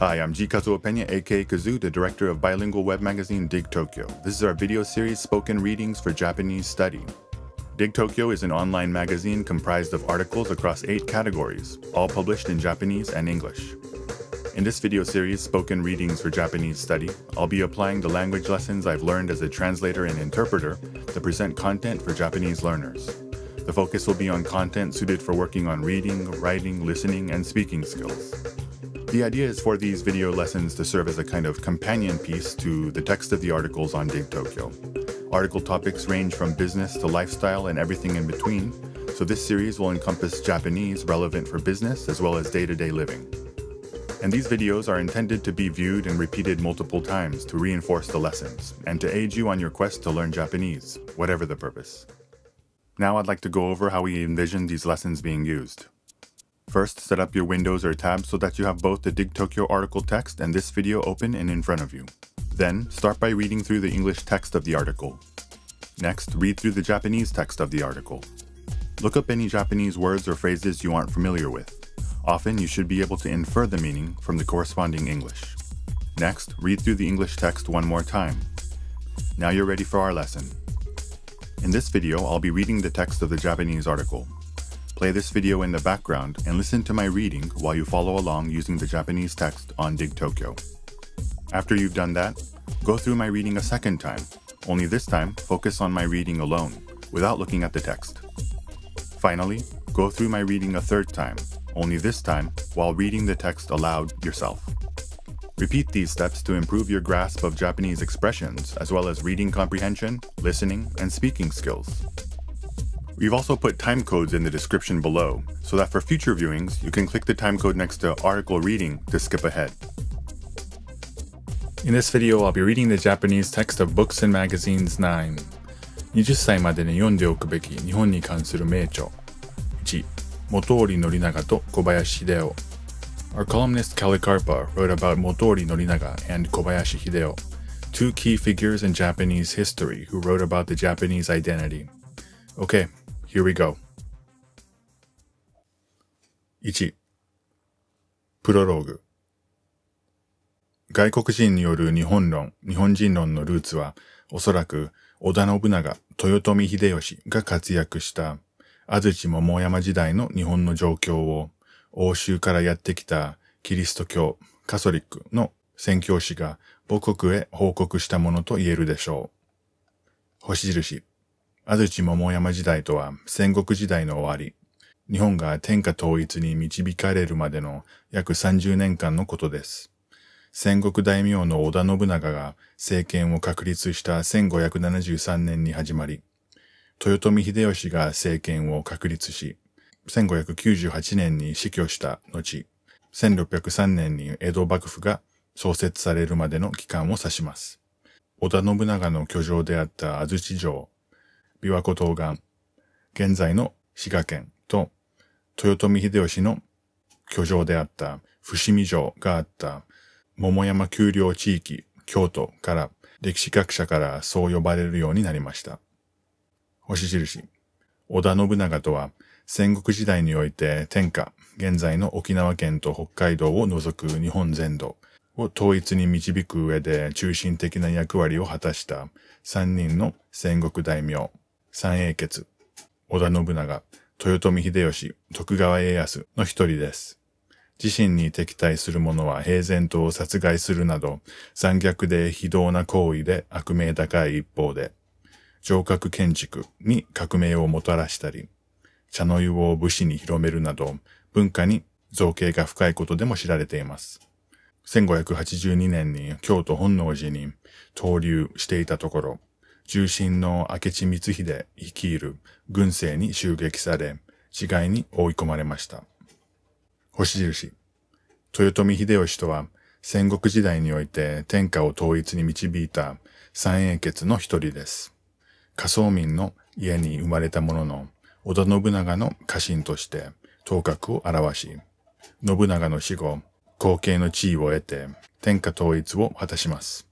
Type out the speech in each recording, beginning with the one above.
Hi, I'm G Kazuo Pena, aka Kazoo, the director of bilingual web magazine Dig Tokyo. This is our video series Spoken Readings for Japanese Study. Dig Tokyo is an online magazine comprised of articles across eight categories, all published in Japanese and English. In this video series, Spoken Readings for Japanese Study, I'll be applying the language lessons I've learned as a translator and interpreter to present content for Japanese learners. The focus will be on content suited for working on reading, writing, listening, and speaking skills. The idea is for these video lessons to serve as a kind of companion piece to the text of the articles on Dig Tokyo. Article topics range from business to lifestyle and everything in between, so this series will encompass Japanese relevant for business as well as day-to-day living. And these videos are intended to be viewed and repeated multiple times to reinforce the lessons and to aid you on your quest to learn Japanese, whatever the purpose. Now I'd like to go over how we envision these lessons being used. First, set up your windows or tabs so that you have both the Dig Tokyo article text and this video open and in front of you. Then, start by reading through the English text of the article. Next, read through the Japanese text of the article. Look up any Japanese words or phrases you aren't familiar with. Often, you should be able to infer the meaning from the corresponding English. Next, read through the English text one more time. Now you're ready for our lesson. In this video, I'll be reading the text of the Japanese article. Play this video in the background and listen to my reading while you follow along using the Japanese text on Dig Tokyo. After you've done that, go through my reading a second time, only this time focus on my reading alone, without looking at the text. Finally, go through my reading a third time, only this time while reading the text aloud yourself. Repeat these steps to improve your grasp of Japanese expressions, as well as reading comprehension, listening, and speaking skills. We've also put time codes in the description below, so that for future viewings, you can click the time code next to article reading to skip ahead. In this video, I'll be reading the Japanese text of Books and Magazines 9. 20歳までに読んでおくべき日本に関する名著。1. 本織宣長と小林秀夫 Our columnist Kalikarpa wrote about Motori Norinaga and Kobayashi Hideo, two key figures in Japanese history who wrote about the Japanese identity. Okay, here we go. 1. プロローグ外国人による日本論、日本人論のルーツは、おそらく織田信長、豊臣秀吉が活躍した安土桃山時代の日本の状況を欧州からやってきたキリスト教、カソリックの宣教師が母国へ報告したものと言えるでしょう。星印。安土桃山時代とは戦国時代の終わり、日本が天下統一に導かれるまでの約30年間のことです。戦国大名の織田信長が政権を確立した1573年に始まり、豊臣秀吉が政権を確立し、1598年に死去した後、1603年に江戸幕府が創設されるまでの期間を指します。織田信長の居城であった安土城、琵琶湖東岸、現在の滋賀県と、豊臣秀吉の居城であった伏見城があった桃山丘陵地域、京都から歴史学者からそう呼ばれるようになりました。星印。織田信長とは戦国時代において天下、現在の沖縄県と北海道を除く日本全土を統一に導く上で中心的な役割を果たした三人の戦国大名、三英傑、織田信長、豊臣秀吉、徳川家康の一人です。自身に敵対する者は平然と殺害するなど、残虐で非道な行為で悪名高い一方で、城郭建築に革命をもたらしたり、茶の湯を武士に広めるなど、文化に造形が深いことでも知られています。1582年に京都本能寺に投留していたところ、重臣の明智光秀率いる軍政に襲撃され、死骸に追い込まれました。星印。豊臣秀吉とは戦国時代において天下を統一に導いた三英傑の一人です。仮想民の家に生まれたものの、織田信長の家臣として頭角を表し、信長の死後、後継の地位を得て天下統一を果たします。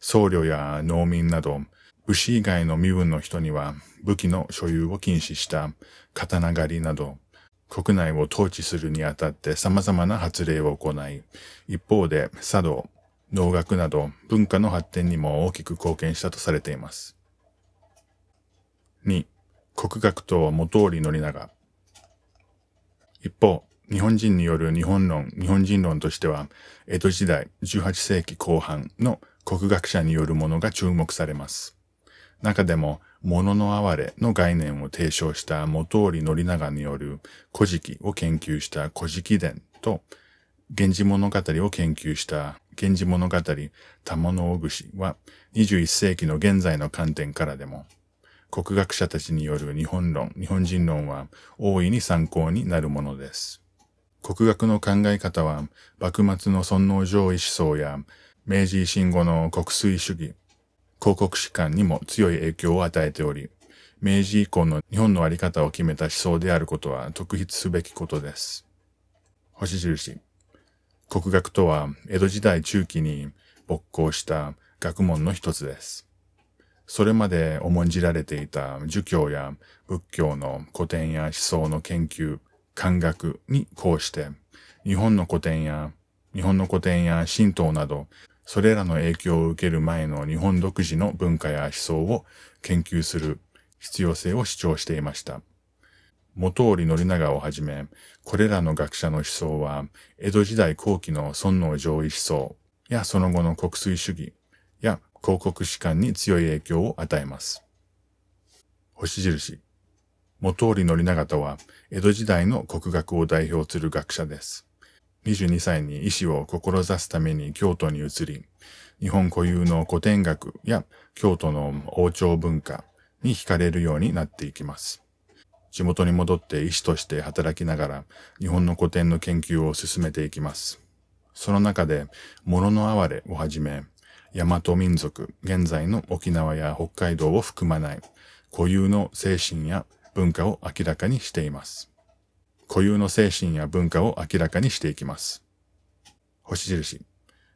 僧侶や農民など武士以外の身分の人には武器の所有を禁止した刀狩りなど、国内を統治するにあたって様々な発令を行い、一方で茶道、農学など文化の発展にも大きく貢献したとされています。2、国学と元織宣長。一方、日本人による日本論、日本人論としては、江戸時代18世紀後半の国学者によるものが注目されます。中でも、物の哀れの概念を提唱した元織宣長による古事記を研究した古事記伝と、源氏物語を研究した源氏物語玉の大串は21世紀の現在の観点からでも、国学者たちによる日本論、日本人論は大いに参考になるものです。国学の考え方は、幕末の尊王攘夷思想や、明治維新後の国粋主義、広告史観にも強い影響を与えており、明治以降の日本のあり方を決めた思想であることは特筆すべきことです。星印。国学とは江戸時代中期に勃興した学問の一つです。それまで重んじられていた儒教や仏教の古典や思想の研究、漢学にこうして、日本の古典や、日本の古典や神道など、それらの影響を受ける前の日本独自の文化や思想を研究する必要性を主張していました。元織宣長をはじめ、これらの学者の思想は、江戸時代後期の尊王攘夷思想やその後の国粋主義や広告史観に強い影響を与えます。星印。元織宣長とは、江戸時代の国学を代表する学者です。22歳に医師を志すために京都に移り、日本固有の古典学や京都の王朝文化に惹かれるようになっていきます。地元に戻って医師として働きながら日本の古典の研究を進めていきます。その中で、物の哀れをはじめ、大和民族、現在の沖縄や北海道を含まない固有の精神や文化を明らかにしています。固有の精神や文化を明らかにしていきます。星印。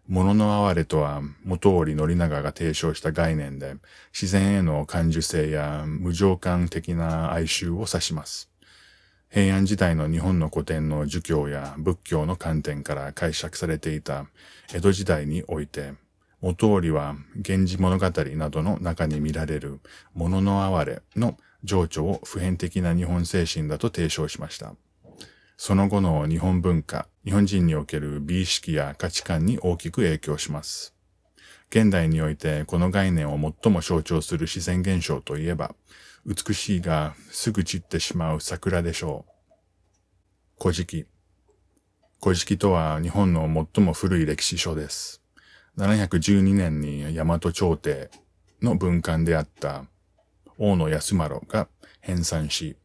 物の哀れとは、元織宣長が提唱した概念で、自然への感受性や無常感的な哀愁を指します。平安時代の日本の古典の儒教や仏教の観点から解釈されていた江戸時代において、元織は源氏物語などの中に見られる物の哀れの情緒を普遍的な日本精神だと提唱しました。その後の日本文化、日本人における美意識や価値観に大きく影響します。現代においてこの概念を最も象徴する自然現象といえば、美しいがすぐ散ってしまう桜でしょう。古事記。古事記とは日本の最も古い歴史書です。712年に大和朝廷の文官であった大野安丸が編纂し、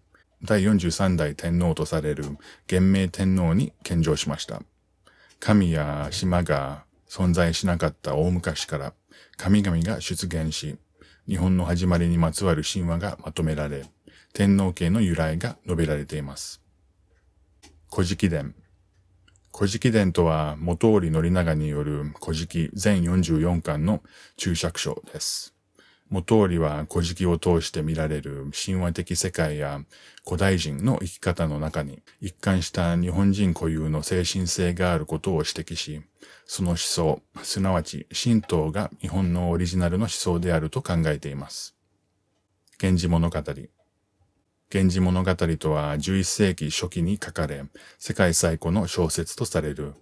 第43代天皇とされる元明天皇に献上しました。神や島が存在しなかった大昔から神々が出現し、日本の始まりにまつわる神話がまとめられ、天皇家の由来が述べられています。古事記伝。古事記伝とは元織宣長による古事記全44巻の注釈書です。元織は古事記を通して見られる神話的世界や古代人の生き方の中に一貫した日本人固有の精神性があることを指摘し、その思想、すなわち神道が日本のオリジナルの思想であると考えています。源氏物語。源氏物語とは11世紀初期に書かれ、世界最古の小説とされる、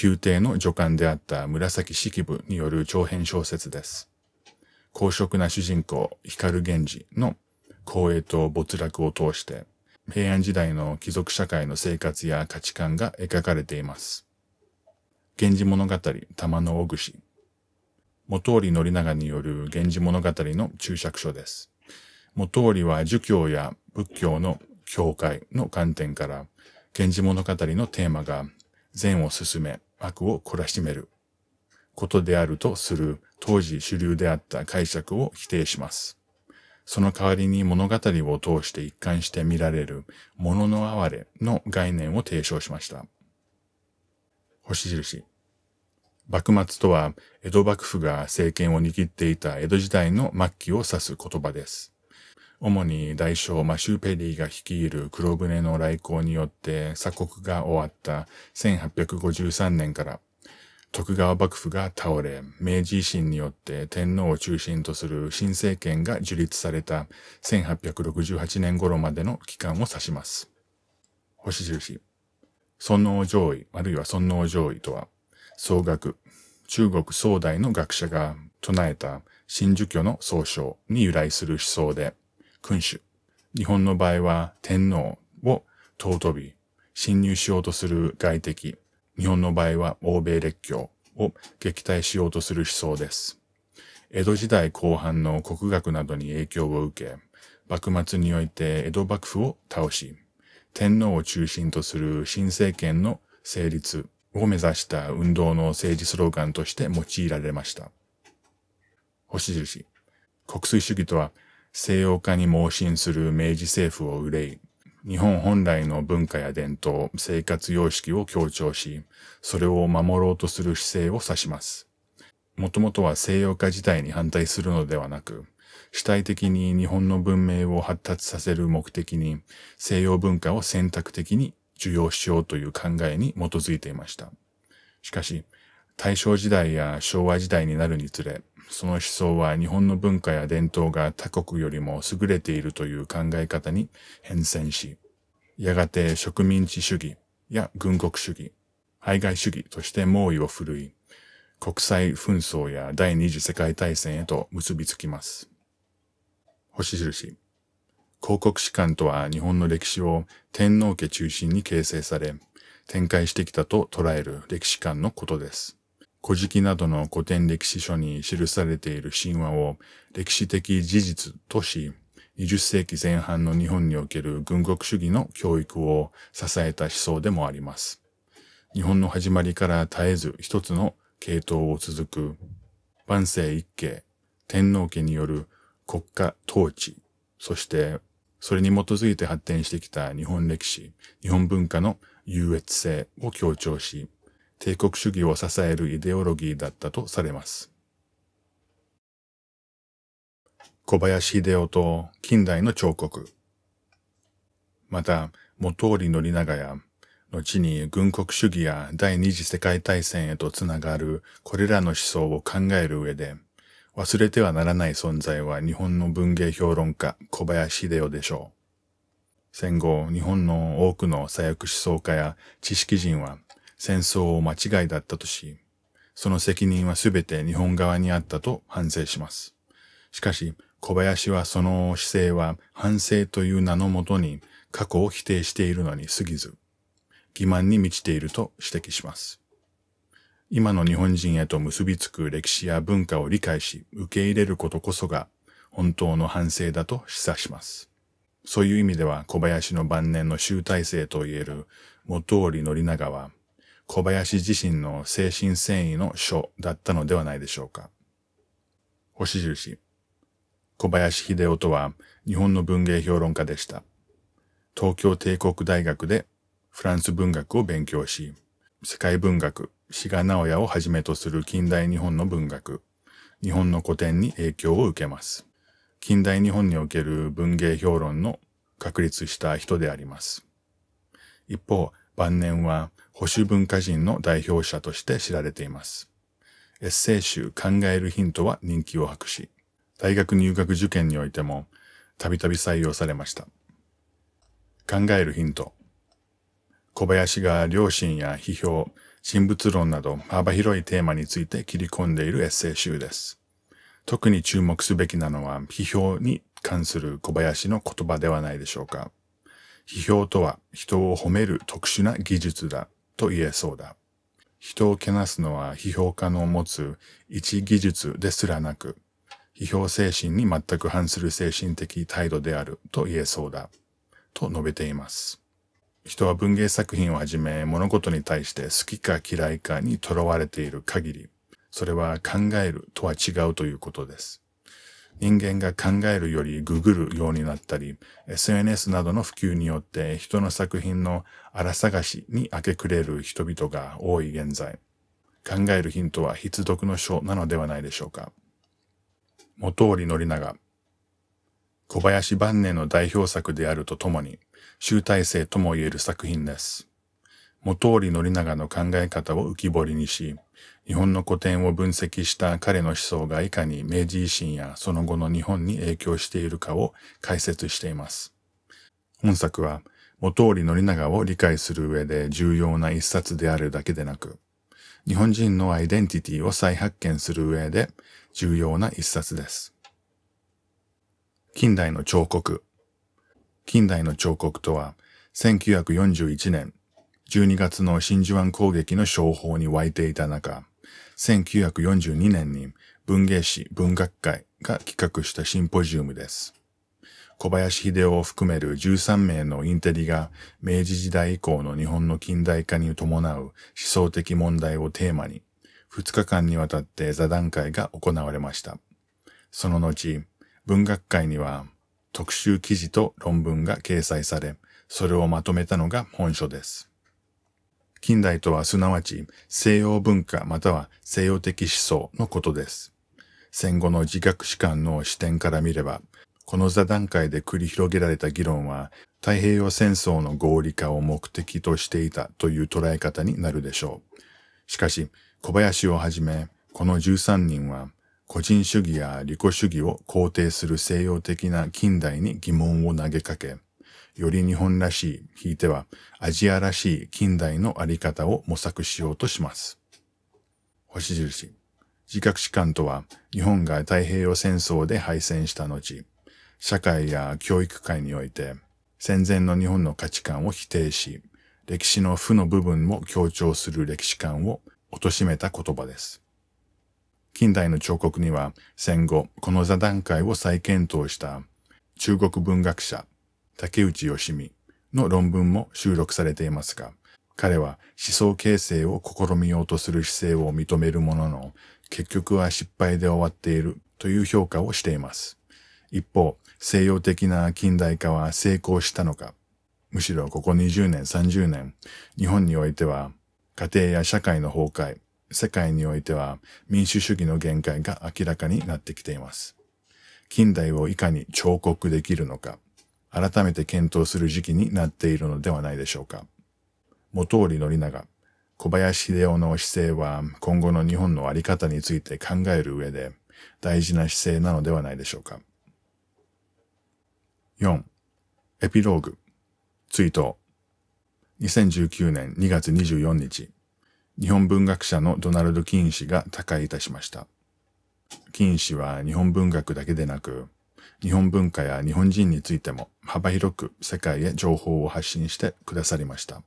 宮廷の女官であった紫式部による長編小説です。公職な主人公、光源氏の光栄と没落を通して、平安時代の貴族社会の生活や価値観が描かれています。源氏物語、玉の大串。元織宣長による源氏物語の注釈書です。元織は儒教や仏教の教会の観点から、源氏物語のテーマが善を進め、悪を懲らしめることであるとする当時主流であった解釈を否定します。その代わりに物語を通して一貫して見られる物の哀れの概念を提唱しました。星印。幕末とは江戸幕府が政権を握っていた江戸時代の末期を指す言葉です。主に大将マシューペリーが率いる黒船の来航によって鎖国が終わった1853年から徳川幕府が倒れ、明治維新によって天皇を中心とする新政権が樹立された1868年頃までの期間を指します。星印。尊王上位、あるいは尊王上位とは、総学、中国宋代の学者が唱えた真珠居の総称に由来する思想で、君主。日本の場合は天皇を尊び、侵入しようとする外敵。日本の場合は欧米列強を撃退しようとする思想です。江戸時代後半の国学などに影響を受け、幕末において江戸幕府を倒し、天皇を中心とする新政権の成立を目指した運動の政治スローガンとして用いられました。星印。国粋主義とは西洋化に盲信する明治政府を憂い、日本本来の文化や伝統、生活様式を強調し、それを守ろうとする姿勢を指します。もともとは西洋化自体に反対するのではなく、主体的に日本の文明を発達させる目的に西洋文化を選択的に受容しようという考えに基づいていました。しかし、大正時代や昭和時代になるにつれ、その思想は日本の文化や伝統が他国よりも優れているという考え方に変遷し、やがて植民地主義や軍国主義、排外主義として猛威を振るい、国際紛争や第二次世界大戦へと結びつきます。星印。広告士官とは日本の歴史を天皇家中心に形成され、展開してきたと捉える歴史観のことです。古事記などの古典歴史書に記されている神話を歴史的事実とし、20世紀前半の日本における軍国主義の教育を支えた思想でもあります。日本の始まりから絶えず一つの系統を続く、万世一系、天皇家による国家統治、そしてそれに基づいて発展してきた日本歴史、日本文化の優越性を強調し、帝国主義を支えるイデオロギーだったとされます。小林秀夫と近代の彫刻。また、元織宣長や、後に軍国主義や第二次世界大戦へとつながるこれらの思想を考える上で、忘れてはならない存在は日本の文芸評論家小林秀夫でしょう。戦後、日本の多くの左翼思想家や知識人は戦争を間違いだったとし、その責任はすべて日本側にあったと反省します。しかし、小林はその姿勢は反省という名のもとに過去を否定しているのに過ぎず、欺瞞に満ちていると指摘します。今の日本人へと結びつく歴史や文化を理解し、受け入れることこそが本当の反省だと示唆します。そういう意味では小林の晩年の集大成といえる元織宣長は小林自身の精神繊維の書だったのではないでしょうか。星印。小林秀夫とは日本の文芸評論家でした。東京帝国大学でフランス文学を勉強し、世界文学、志賀直哉をはじめとする近代日本の文学、日本の古典に影響を受けます。近代日本における文芸評論の確立した人であります。一方、晩年は保守文化人の代表者として知られています。エッセイ集考えるヒントは人気を博し、大学入学受験においてもたびたび採用されました。考えるヒント。小林が良心や批評、神仏論など幅広いテーマについて切り込んでいるエッセイ集です。特に注目すべきなのは批評に関する小林の言葉ではないでしょうか。批評とは人を褒める特殊な技術だと言えそうだ。人をけなすのは批評家の持つ一技術ですらなく、批評精神に全く反する精神的態度であると言えそうだ。と述べています。人は文芸作品をはじめ物事に対して好きか嫌いかにとらわれている限り、それは考えるとは違うということです。人間が考えるよりググるようになったり、SNS などの普及によって人の作品の荒探しに明け暮れる人々が多い現在、考えるヒントは必読の書なのではないでしょうか。元織宣長。小林晩年の代表作であるとともに、集大成とも言える作品です。元織宣長の考え方を浮き彫りにし、日本の古典を分析した彼の思想がいかに明治維新やその後の日本に影響しているかを解説しています。本作は元織宣長を理解する上で重要な一冊であるだけでなく、日本人のアイデンティティを再発見する上で重要な一冊です。近代の彫刻。近代の彫刻とは、1941年12月の真珠湾攻撃の商法に沸いていた中、1942年に文芸誌文学会が企画したシンポジウムです。小林秀夫を含める13名のインテリが明治時代以降の日本の近代化に伴う思想的問題をテーマに2日間にわたって座談会が行われました。その後、文学界には特集記事と論文が掲載され、それをまとめたのが本書です。近代とはすなわち西洋文化または西洋的思想のことです。戦後の自覚史観の視点から見れば、この座談会で繰り広げられた議論は、太平洋戦争の合理化を目的としていたという捉え方になるでしょう。しかし、小林をはじめ、この13人は、個人主義や利己主義を肯定する西洋的な近代に疑問を投げかけ、より日本らしい、ひいてはアジアらしい近代のあり方を模索しようとします。星印。自覚史観とは、日本が太平洋戦争で敗戦した後、社会や教育界において、戦前の日本の価値観を否定し、歴史の負の部分も強調する歴史観を貶めた言葉です。近代の彫刻には戦後、この座談会を再検討した中国文学者竹内義美の論文も収録されていますが、彼は思想形成を試みようとする姿勢を認めるものの、結局は失敗で終わっているという評価をしています。一方、西洋的な近代化は成功したのか、むしろここ20年、30年、日本においては家庭や社会の崩壊、世界においては民主主義の限界が明らかになってきています。近代をいかに彫刻できるのか、改めて検討する時期になっているのではないでしょうか。元織宣長、小林秀夫の姿勢は今後の日本のあり方について考える上で大事な姿勢なのではないでしょうか。4. エピローグ。追悼。2019年2月24日、日本文学者のドナルド・キーン氏が他界いたしました。キン氏は日本文学だけでなく、日本文化や日本人についても幅広く世界へ情報を発信してくださりました。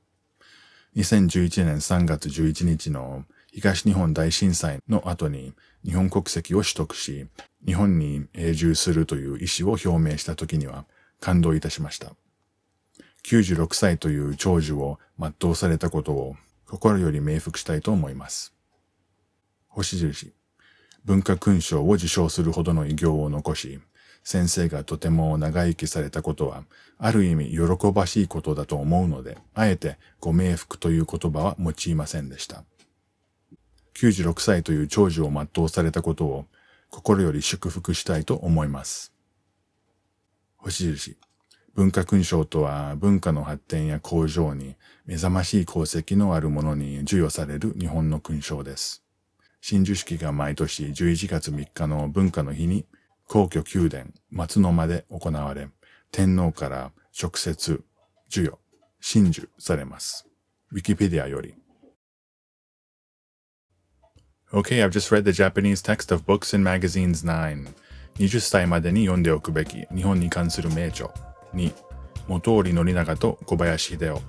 2011年3月11日の東日本大震災の後に日本国籍を取得し、日本に永住するという意思を表明した時には感動いたしました。96歳という長寿を全うされたことを心より冥福したいと思います。星印。文化勲章を受章するほどの偉業を残し、先生がとても長生きされたことは、ある意味喜ばしいことだと思うので、あえてご冥福という言葉は用いませんでした。96歳という長寿を全うされたことを心より祝福したいと思います。星印。文化勲章とは文化の発展や向上に目覚ましい功績のあるものに授与される日本の勲章です。真珠式が毎年11月3日の文化の日に皇居宮殿松の間で行われ、天皇から直接授与、真珠されます。Wikipedia より。Okay, I've just read the Japanese text of Books and Magazines 9. 20歳までに読んでおくべき日本に関する名著2元織宣長と小林秀夫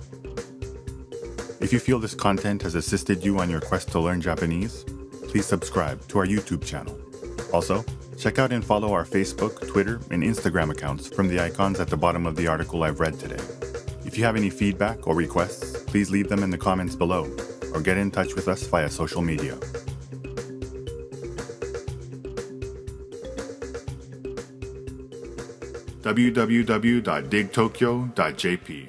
If you feel this content has assisted you on your quest to learn Japanese, please subscribe to our YouTube channel. Also, check out and follow our Facebook, Twitter, and Instagram accounts from the icons at the bottom of the article I've read today. If you have any feedback or requests, please leave them in the comments below or get in touch with us via social media. www.digtokyo.jp